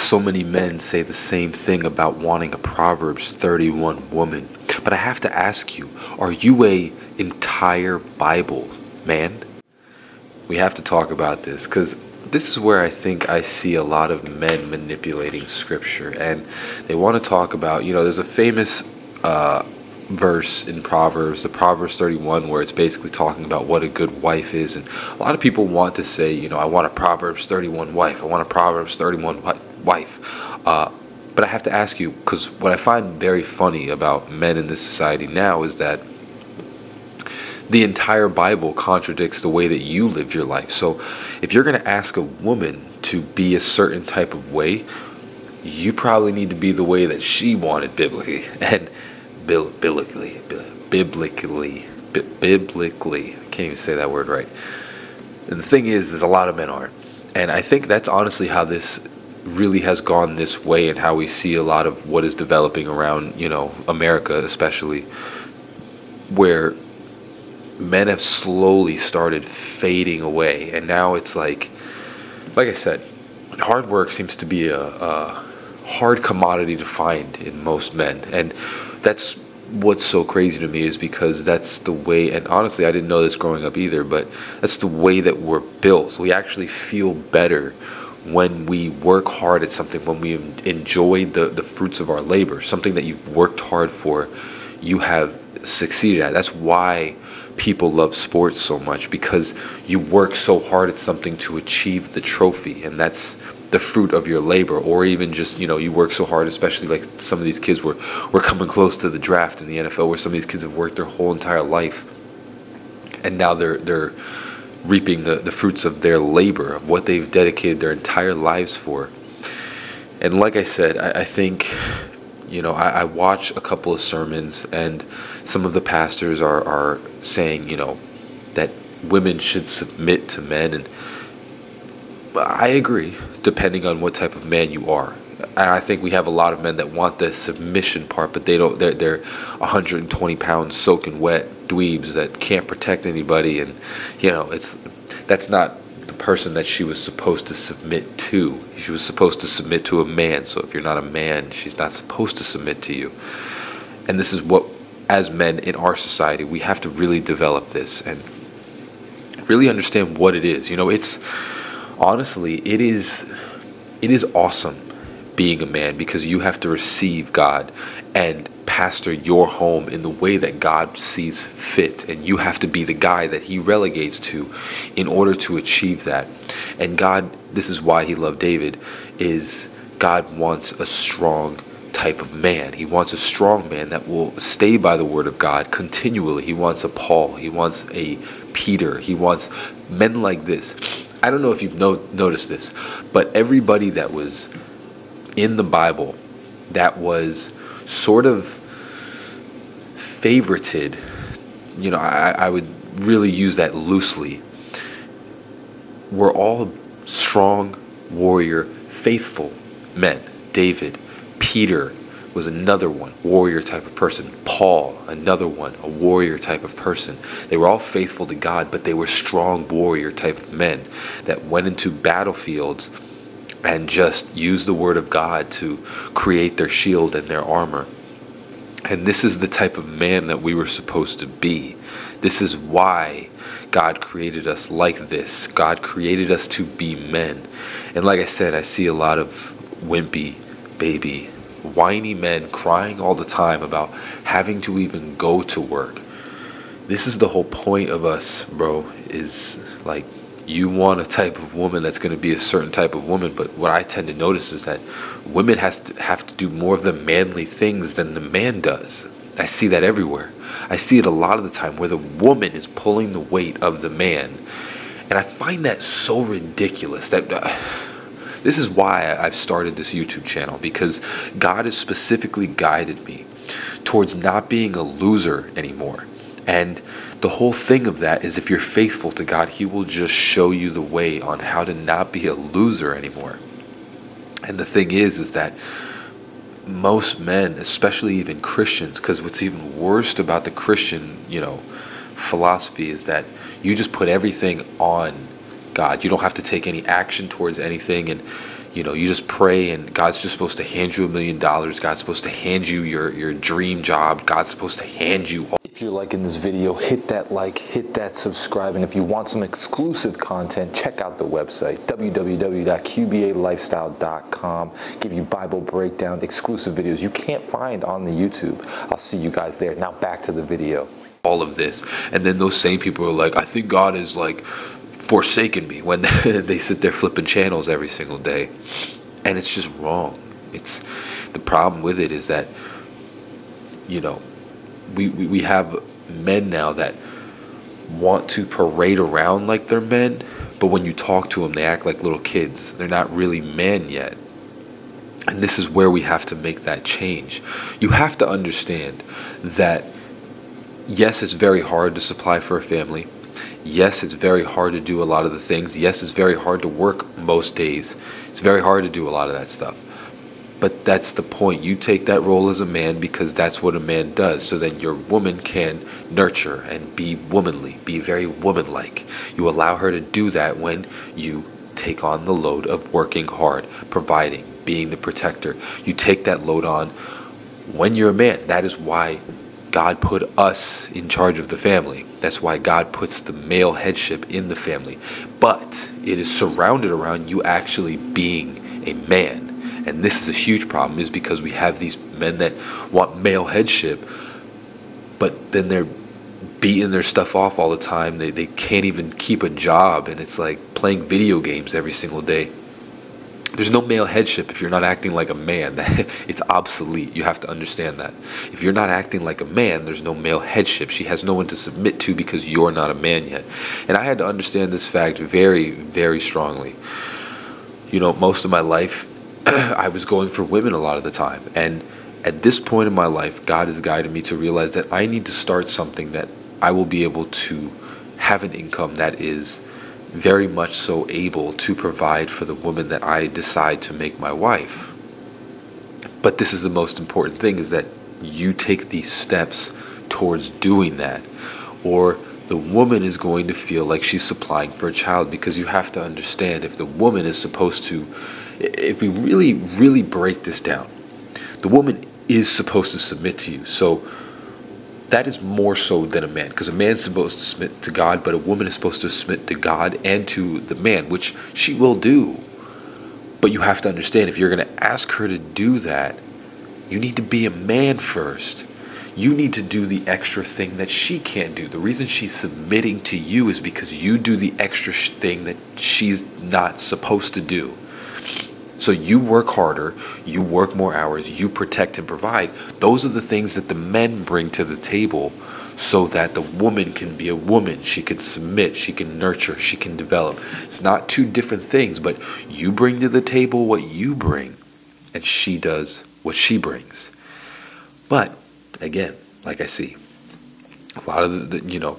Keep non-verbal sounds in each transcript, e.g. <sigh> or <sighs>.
so many men say the same thing about wanting a Proverbs 31 woman. But I have to ask you, are you a entire Bible man? We have to talk about this cuz this is where I think I see a lot of men manipulating scripture and they want to talk about, you know, there's a famous uh, verse in Proverbs, the Proverbs 31, where it's basically talking about what a good wife is. And a lot of people want to say, you know, I want a Proverbs 31 wife. I want a Proverbs 31 wife. Uh, but I have to ask you, because what I find very funny about men in this society now is that the entire Bible contradicts the way that you live your life. So if you're going to ask a woman to be a certain type of way, you probably need to be the way that she wanted biblically. <laughs> And biblically, biblically, biblically. I can't even say that word right. And the thing is, is a lot of men aren't, and I think that's honestly how this really has gone this way, and how we see a lot of what is developing around, you know, America, especially, where men have slowly started fading away, and now it's like, like I said, hard work seems to be a, a hard commodity to find in most men, and that's what's so crazy to me is because that's the way and honestly I didn't know this growing up either but that's the way that we're built. We actually feel better when we work hard at something when we enjoy the, the fruits of our labor something that you've worked hard for you have succeeded at. That's why people love sports so much because you work so hard at something to achieve the trophy and that's the fruit of your labor. Or even just you know you work so hard especially like some of these kids were were coming close to the draft in the NFL where some of these kids have worked their whole entire life and now they're they're reaping the, the fruits of their labor of what they've dedicated their entire lives for and like I said I, I think you know I, I watch a couple of sermons and some of the pastors are, are saying you know that women should submit to men and I agree depending on what type of man you are. And I think we have a lot of men that want the submission part, but they don't. They're, they're 120 pounds soaking wet dweebs that can't protect anybody, and you know it's that's not the person that she was supposed to submit to. She was supposed to submit to a man. So if you're not a man, she's not supposed to submit to you. And this is what, as men in our society, we have to really develop this and really understand what it is. You know, it's honestly, it is it is awesome being a man because you have to receive God and pastor your home in the way that God sees fit and you have to be the guy that he relegates to in order to achieve that. And God, this is why he loved David is God wants a strong type of man. He wants a strong man that will stay by the word of God continually. He wants a Paul, he wants a Peter, he wants men like this I don't know if you've no, noticed this, but everybody that was in the Bible that was sort of favorited, you know, I, I would really use that loosely, were all strong, warrior, faithful men. David, Peter, was another one, warrior type of person. Paul, another one, a warrior type of person. They were all faithful to God, but they were strong warrior type of men that went into battlefields and just use the word of God to create their shield and their armor. And this is the type of man that we were supposed to be. This is why God created us like this. God created us to be men. And like I said, I see a lot of wimpy baby whiny men crying all the time about having to even go to work. This is the whole point of us, bro, is like you want a type of woman that's going to be a certain type of woman, but what I tend to notice is that women has to have to do more of the manly things than the man does. I see that everywhere. I see it a lot of the time where the woman is pulling the weight of the man. And I find that so ridiculous that uh, this is why I've started this YouTube channel because God has specifically guided me towards not being a loser anymore. And the whole thing of that is if you're faithful to God, He will just show you the way on how to not be a loser anymore. And the thing is, is that most men, especially even Christians, because what's even worst about the Christian, you know, philosophy is that you just put everything on God. You don't have to take any action towards anything, and you know, you just pray and God's just supposed to hand you a million dollars. God's supposed to hand you your, your dream job. God's supposed to hand you. All- if you're liking this video, hit that like, hit that subscribe. And if you want some exclusive content, check out the website, www.qbalifestyle.com. Give you Bible breakdown, exclusive videos you can't find on the YouTube. I'll see you guys there. Now back to the video. All of this. And then those same people are like, I think God is like, forsaken me when <laughs> they sit there flipping channels every single day. And it's just wrong. It's the problem with it is that you know, we, we, we have men now that want to parade around like they're men, but when you talk to them, they act like little kids. They're not really men yet. And this is where we have to make that change. You have to understand that, yes, it's very hard to supply for a family. Yes, it's very hard to do a lot of the things. Yes, it's very hard to work most days. It's very hard to do a lot of that stuff. But that's the point. You take that role as a man because that's what a man does. So then your woman can nurture and be womanly, be very womanlike. You allow her to do that when you take on the load of working hard, providing, being the protector. You take that load on when you're a man. That is why God put us in charge of the family. That's why God puts the male headship in the family. But it is surrounded around you actually being a man. And this is a huge problem is because we have these men that want male headship, but then they're beating their stuff off all the time. They, they can't even keep a job, and it's like playing video games every single day. There's no male headship if you're not acting like a man. <laughs> it's obsolete. You have to understand that. If you're not acting like a man, there's no male headship. She has no one to submit to because you're not a man yet. And I had to understand this fact very, very strongly. You know, most of my life, <clears throat> I was going for women a lot of the time. And at this point in my life, God has guided me to realize that I need to start something that I will be able to have an income that is very much so able to provide for the woman that I decide to make my wife. But this is the most important thing is that you take these steps towards doing that or the woman is going to feel like she's supplying for a child because you have to understand if the woman is supposed to if we really really break this down the woman is supposed to submit to you so that is more so than a man because a man's supposed to submit to God, but a woman is supposed to submit to God and to the man, which she will do. But you have to understand if you're going to ask her to do that, you need to be a man first. You need to do the extra thing that she can't do. The reason she's submitting to you is because you do the extra thing that she's not supposed to do. So you work harder, you work more hours, you protect and provide. Those are the things that the men bring to the table so that the woman can be a woman. She can submit, she can nurture, she can develop. It's not two different things, but you bring to the table what you bring, and she does what she brings. But again, like I see, a lot of the, the you know,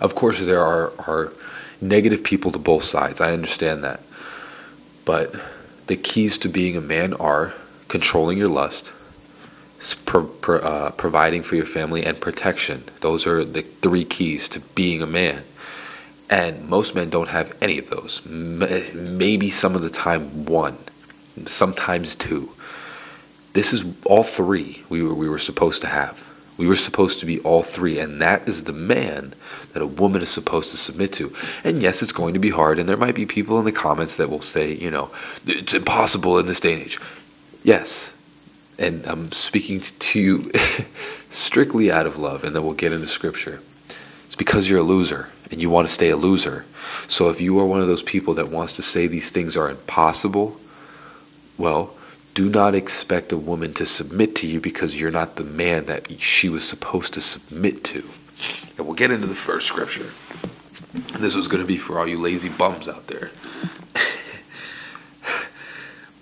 of course there are, are negative people to both sides. I understand that. But the keys to being a man are controlling your lust, pro, pro, uh, providing for your family, and protection. Those are the three keys to being a man. And most men don't have any of those. Maybe some of the time one, sometimes two. This is all three we were, we were supposed to have. We were supposed to be all three, and that is the man that a woman is supposed to submit to. And yes, it's going to be hard, and there might be people in the comments that will say, you know, it's impossible in this day and age. Yes, and I'm speaking to you <laughs> strictly out of love, and then we'll get into scripture. It's because you're a loser and you want to stay a loser. So if you are one of those people that wants to say these things are impossible, well, do not expect a woman to submit to you because you're not the man that she was supposed to submit to. And we'll get into the first scripture. And this was going to be for all you lazy bums out there. <laughs>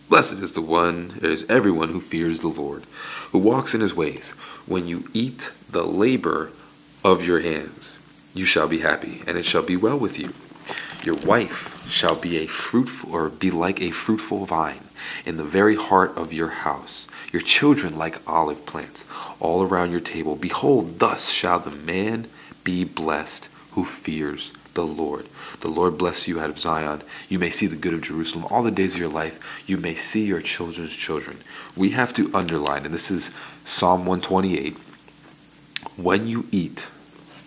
Blessed is the one, is everyone who fears the Lord, who walks in his ways. When you eat the labor of your hands, you shall be happy, and it shall be well with you. Your wife shall be a fruitful or be like a fruitful vine in the very heart of your house, your children like olive plants all around your table. Behold, thus shall the man be blessed who fears the Lord. The Lord bless you out of Zion. You may see the good of Jerusalem all the days of your life. You may see your children's children. We have to underline, and this is Psalm 128 when you eat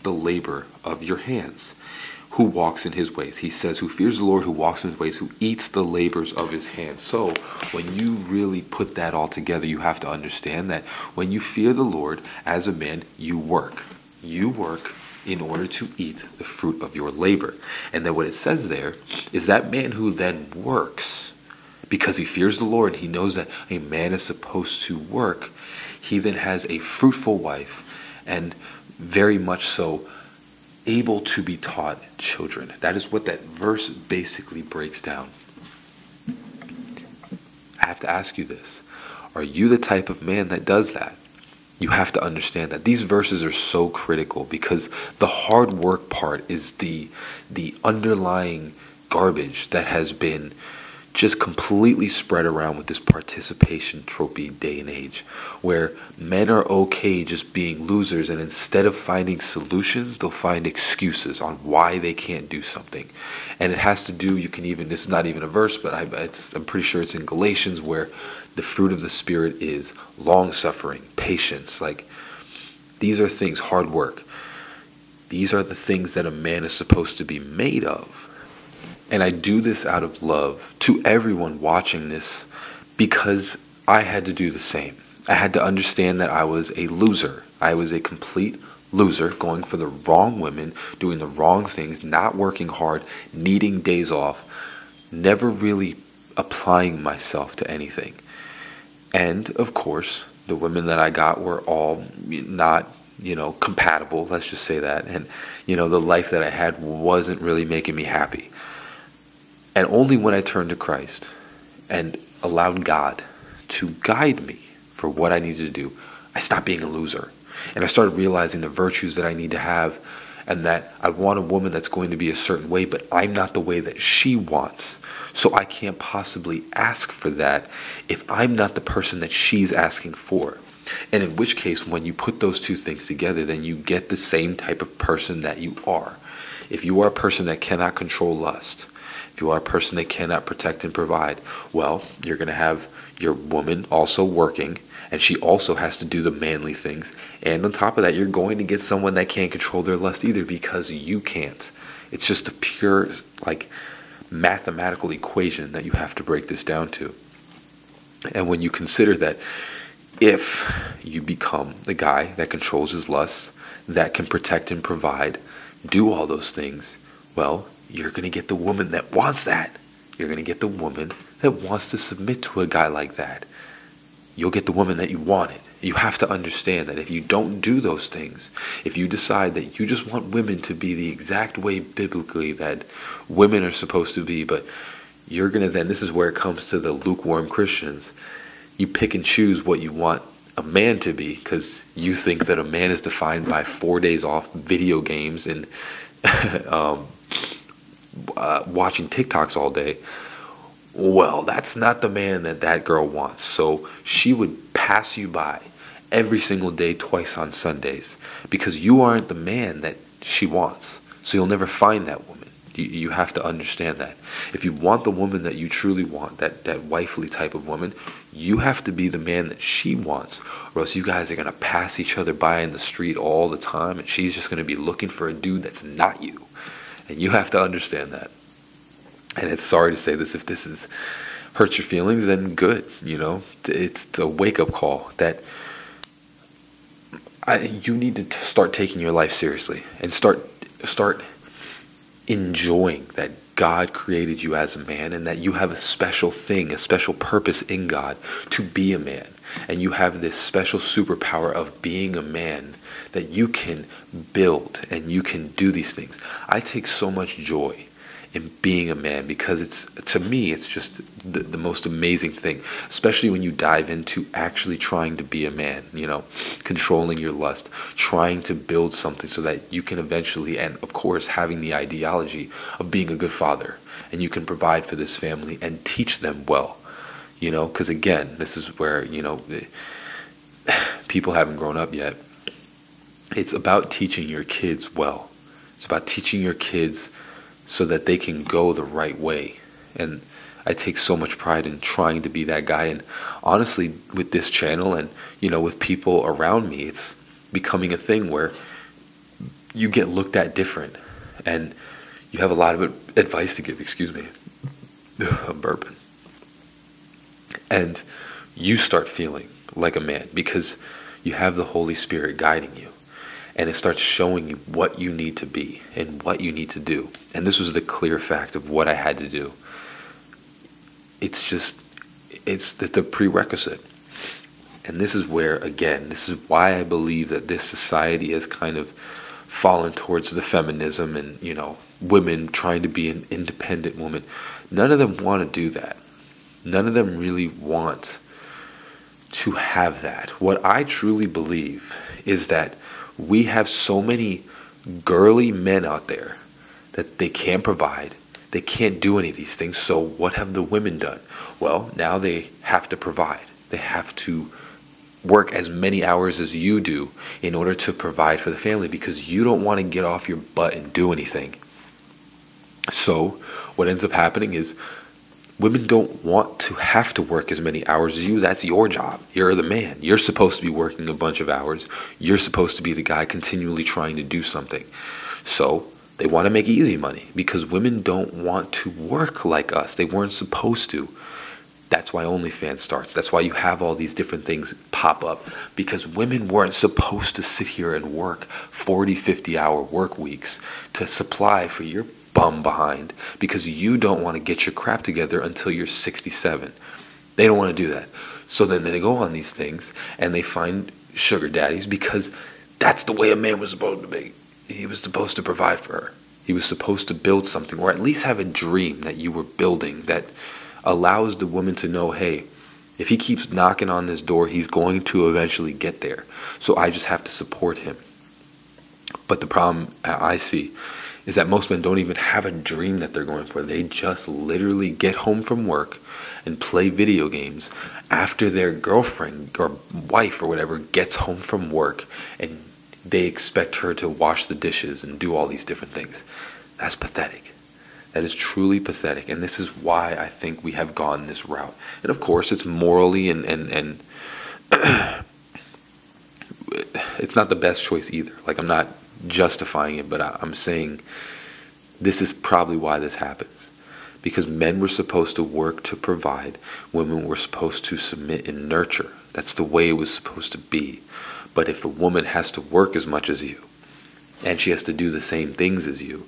the labor of your hands who walks in his ways. He says, Who fears the Lord, who walks in his ways, who eats the labors of his hands. So, when you really put that all together, you have to understand that when you fear the Lord as a man, you work. You work in order to eat the fruit of your labor. And then what it says there is that man who then works, because he fears the Lord, he knows that a man is supposed to work, he then has a fruitful wife and very much so able to be taught children. That is what that verse basically breaks down. I have to ask you this Are you the type of man that does that? You have to understand that these verses are so critical because the hard work part is the the underlying garbage that has been just completely spread around with this participation trophy day and age where men are okay just being losers and instead of finding solutions they'll find excuses on why they can't do something. And it has to do you can even this is not even a verse but I, am pretty sure it's in galatians where the fruit of the spirit is long suffering patience. Like these are things hard work. These are the things that a man is supposed to be made of and I do this out of love to everyone watching this because I had to do the same. I had to understand that I was a loser. I was a complete loser, going for the wrong women, doing the wrong things, not working hard, needing days off, never really applying myself to anything. And of course, the women that I got were all not, you know, compatible, let's just say that. And, you know, the life that I had wasn't really making me happy. And only when I turned to Christ and allowed God to guide me for what I needed to do, I stopped being a loser. And I started realizing the virtues that I need to have and that I want a woman that's going to be a certain way, but I'm not the way that she wants. So I can't possibly ask for that if I'm not the person that she's asking for. And in which case, when you put those two things together, then you get the same type of person that you are. If you are a person that cannot control lust, you are a person that cannot protect and provide, well, you're going to have your woman also working, and she also has to do the manly things. And on top of that, you're going to get someone that can't control their lust either because you can't. It's just a pure, like, mathematical equation that you have to break this down to. And when you consider that if you become the guy that controls his lusts, that can protect and provide, do all those things, well, you're going to get the woman that wants that. You're going to get the woman that wants to submit to a guy like that. You'll get the woman that you wanted. You have to understand that if you don't do those things, if you decide that you just want women to be the exact way biblically that women are supposed to be, but you're going to then, this is where it comes to the lukewarm Christians. You pick and choose what you want a man to be because you think that a man is defined by four days off video games and <laughs> um, uh, watching TikToks all day, well, that's not the man that that girl wants. So she would pass you by every single day, twice on Sundays, because you aren't the man that she wants. So you'll never find that woman. You, you have to understand that. If you want the woman that you truly want, that, that wifely type of woman, you have to be the man that she wants, or else you guys are going to pass each other by in the street all the time, and she's just going to be looking for a dude that's not you. And you have to understand that. And it's sorry to say this if this is hurts your feelings, then good. You know, it's a wake up call that I, you need to start taking your life seriously and start start enjoying that God created you as a man and that you have a special thing, a special purpose in God to be a man. And you have this special superpower of being a man that you can build and you can do these things. I take so much joy in being a man because it's to me it's just the, the most amazing thing especially when you dive into actually trying to be a man you know controlling your lust trying to build something so that you can eventually and of course having the ideology of being a good father and you can provide for this family and teach them well you know because again this is where you know <sighs> people haven't grown up yet it's about teaching your kids well It's about teaching your kids so that they can go the right way. And I take so much pride in trying to be that guy. And honestly, with this channel and, you know, with people around me, it's becoming a thing where you get looked at different. And you have a lot of advice to give, excuse me. <sighs> I'm burping. And you start feeling like a man because you have the Holy Spirit guiding you and it starts showing you what you need to be and what you need to do. And this was the clear fact of what I had to do. It's just, it's the, the prerequisite. And this is where, again, this is why I believe that this society has kind of fallen towards the feminism and, you know, women trying to be an independent woman. None of them want to do that. None of them really want to have that. What I truly believe is that we have so many girly men out there that they can't provide. They can't do any of these things. So what have the women done? Well, now they have to provide. They have to work as many hours as you do in order to provide for the family because you don't want to get off your butt and do anything. So, what ends up happening is women don't want to have to work as many hours as you. That's your job. You're the man. You're supposed to be working a bunch of hours. You're supposed to be the guy continually trying to do something. So they want to make easy money because women don't want to work like us. They weren't supposed to. That's why OnlyFans starts. That's why you have all these different things pop up because women weren't supposed to sit here and work 40, 50 hour work weeks to supply for your bum behind because you don't want to get your crap together until you're 67. They don't want to do that. So then they go on these things and they find sugar daddies because that's the way a man was supposed to be. He was supposed to provide for her. He was supposed to build something or at least have a dream that you were building that allows the woman to know, hey, if he keeps knocking on this door, he's going to eventually get there. So I just have to support him. But the problem uh, I see is that most men don't even have a dream that they're going for. They just literally get home from work and play video games after their girlfriend or wife or whatever gets home from work and they expect her to wash the dishes and do all these different things. That's pathetic. That is truly pathetic. And this is why I think we have gone this route. And of course, it's morally and, and, and <clears throat> it's not the best choice either. Like, I'm not justifying it, but I, I'm saying this is probably why this happens. Because men were supposed to work to provide, women were supposed to submit and nurture. That's the way it was supposed to be. But if a woman has to work as much as you, and she has to do the same things as you,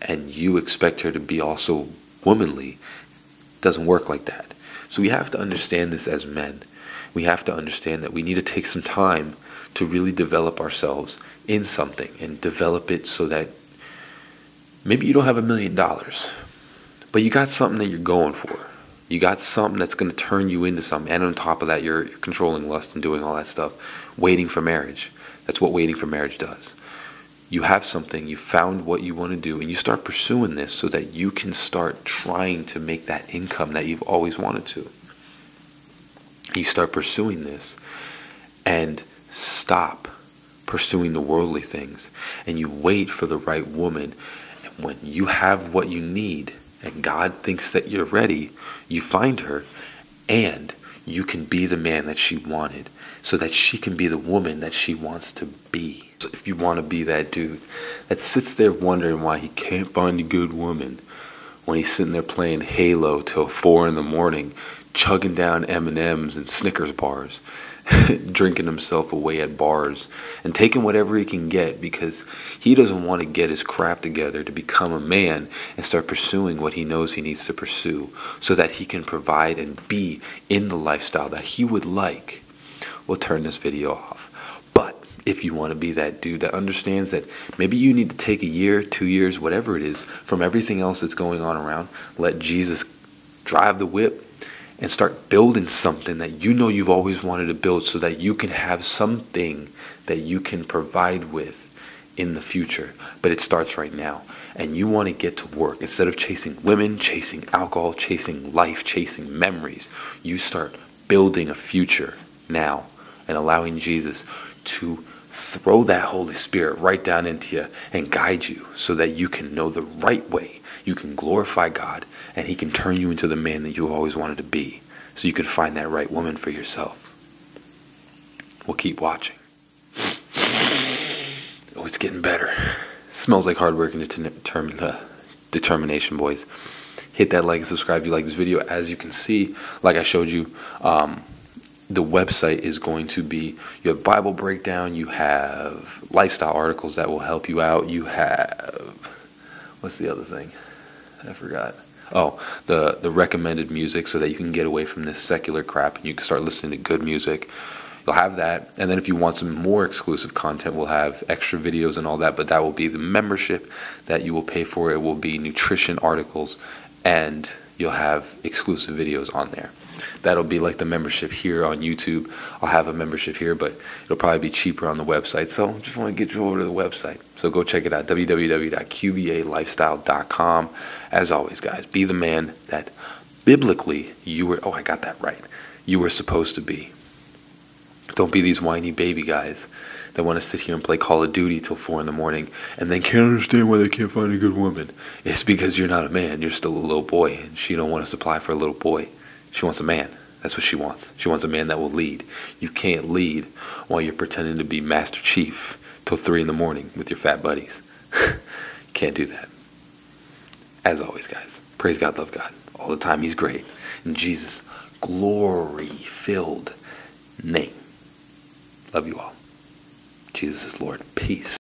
and you expect her to be also womanly, doesn't work like that. So we have to understand this as men. We have to understand that we need to take some time to really develop ourselves in something and develop it so that maybe you don't have a million dollars, but you got something that you're going for. You got something that's going to turn you into something. And on top of that, you're controlling lust and doing all that stuff, waiting for marriage. That's what waiting for marriage does. You have something, you found what you want to do, and you start pursuing this so that you can start trying to make that income that you've always wanted to. You start pursuing this and stop pursuing the worldly things and you wait for the right woman. And when you have what you need and God thinks that you're ready, you find her and you can be the man that she wanted so that she can be the woman that she wants to be. So if you want to be that dude that sits there wondering why he can't find a good woman when he's sitting there playing Halo till four in the morning, chugging down M&Ms and Snickers bars <laughs> drinking himself away at bars and taking whatever he can get because he doesn't want to get his crap together to become a man and start pursuing what he knows he needs to pursue so that he can provide and be in the lifestyle that he would like. We'll turn this video off. But if you want to be that dude that understands that maybe you need to take a year, two years, whatever it is, from everything else that's going on around, let Jesus drive the whip and start building something that you know you've always wanted to build so that you can have something that you can provide with in the future. But it starts right now. And you want to get to work. Instead of chasing women, chasing alcohol, chasing life, chasing memories, you start building a future now and allowing Jesus to throw that Holy Spirit right down into you and guide you so that you can know the right way. You can glorify God and He can turn you into the man that you always wanted to be so you can find that right woman for yourself. We'll keep watching. <sniffs> Oh, it's getting better. smells like hard work and determined, uh, determination, boys. Hit that like and subscribe if you like this video. As you can see, like I showed you, um, the website is going to be you have Bible breakdown, you have lifestyle articles that will help you out, you have what's the other thing? I forgot. Oh, the the recommended music so that you can get away from this secular crap and you can start listening to good music. You'll have that, and then if you want some more exclusive content, we'll have extra videos and all that. But that will be the membership that you will pay for. It will be nutrition articles, and you'll have exclusive videos on there. That'll be like the membership here on YouTube. I'll have a membership here, but it'll probably be cheaper on the website. So just want to get you over to the website. So go check it out, www.qbalifestyle.com. As always, guys, be the man that biblically you were, oh, I got that right, you were supposed to be. Don't be these whiny baby guys that want to sit here and play Call of Duty till 4 in the morning and then can't understand why they can't find a good woman. It's because you're not a man. You're still a little boy, and she don't want to supply for a little boy. She wants a man. That's what she wants. She wants a man that will lead. You can't lead while you're pretending to be Master Chief till 3 in the morning with your fat buddies. <laughs> can't do that. As always, guys, praise God, love God. All the time, He's great. In Jesus' glory filled name. Love you all. Jesus is Lord. Peace.